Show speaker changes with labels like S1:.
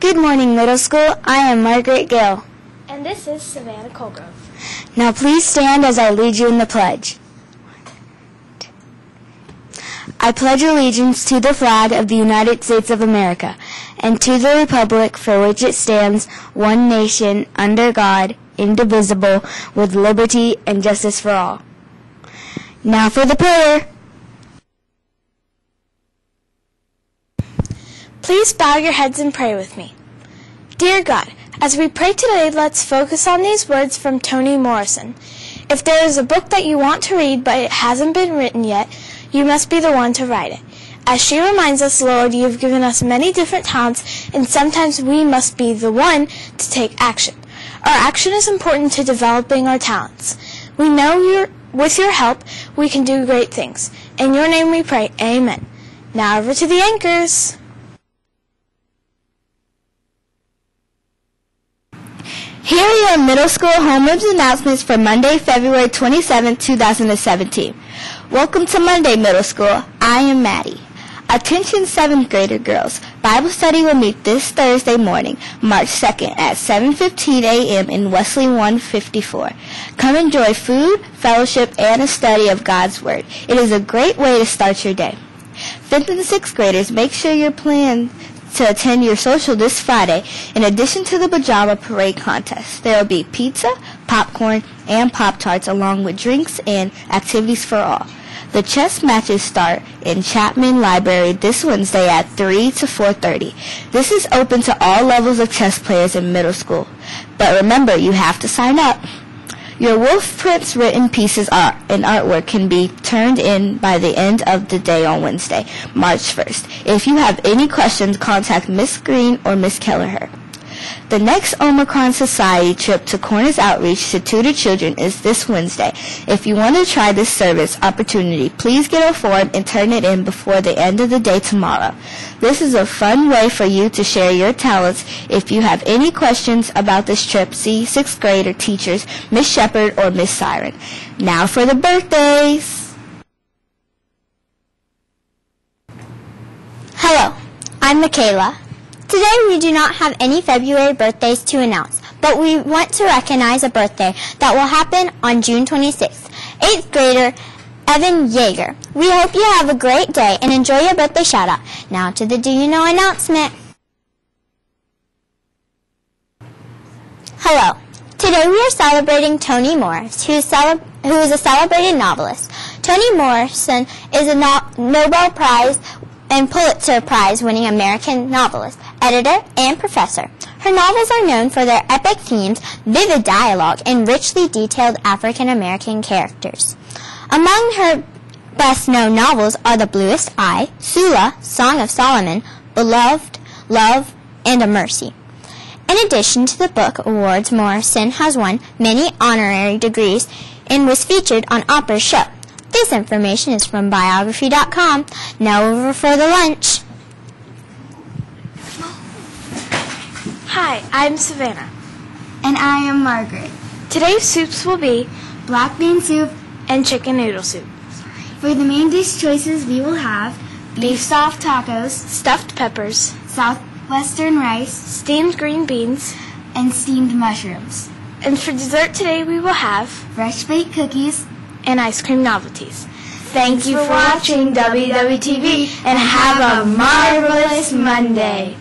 S1: Good morning, middle school. I am Margaret Gill.
S2: And this is Savannah Colgrove.
S1: Now please stand as I lead you in the pledge. I pledge allegiance to the flag of the United States of America and to the republic for which it stands, one nation, under God, indivisible, with liberty and justice for all. Now for the prayer.
S2: Please bow your heads and pray with me. Dear God, as we pray today, let's focus on these words from Toni Morrison. If there is a book that you want to read but it hasn't been written yet, you must be the one to write it. As she reminds us, Lord, you have given us many different talents, and sometimes we must be the one to take action. Our action is important to developing our talents. We know your, with your help, we can do great things. In your name we pray. Amen. Now over to the anchors.
S1: Here are your middle school homeroom announcements for Monday, February 27, 2017. Welcome to Monday, middle school. I am Maddie. Attention 7th grader girls. Bible study will meet this Thursday morning, March 2nd at 7.15 a.m. in Wesley 154. Come enjoy food, fellowship, and a study of God's Word. It is a great way to start your day. 5th and 6th graders, make sure your plan to attend your social this Friday. In addition to the pajama parade contest, there will be pizza, popcorn, and Pop Tarts along with drinks and activities for all. The chess matches start in Chapman Library this Wednesday at 3 to 4.30. This is open to all levels of chess players in middle school. But remember, you have to sign up. Your Wolf Prince written pieces art and artwork can be turned in by the end of the day on Wednesday, March 1st. If you have any questions, contact Miss Green or Miss Kelleher. The next Omicron Society trip to Corners Outreach to tutor children is this Wednesday. If you want to try this service opportunity, please get a form and turn it in before the end of the day tomorrow. This is a fun way for you to share your talents. If you have any questions about this trip, see 6th grader teachers, Miss Shepard or Miss Siren. Now for the birthdays.
S3: Hello, I'm Michaela. Today we do not have any February birthdays to announce, but we want to recognize a birthday that will happen on June 26th. 8th grader Evan Yeager. We hope you have a great day and enjoy your birthday shout out. Now to the Do You Know announcement. Hello. Today we are celebrating Toni Morris, who is, who is a celebrated novelist. Toni Morrison is a no- Nobel Prize and Pulitzer Prize winning American novelist, editor, and professor. Her novels are known for their epic themes, vivid dialogue, and richly detailed African American characters. Among her best known novels are The Bluest Eye, Sula, Song of Solomon, Beloved, Love, and A Mercy. In addition to the book awards, Morrison has won many honorary degrees and was featured on Oprah's show. This information is from biography.com. Now over for the lunch.
S2: Hi, I'm Savannah.
S1: And I am Margaret.
S2: Today's soups will be
S1: Black bean soup.
S2: and chicken noodle soup,
S1: For the main dish choices, we will have beef soft tacos,
S2: stuffed peppers,
S1: southwestern rice,
S2: steamed green beans,
S1: and steamed mushrooms.
S2: and for dessert today we will have
S1: Fresh baked cookies.
S2: and ice cream novelties. Thank you for watching WWTV and have a marvelous Monday.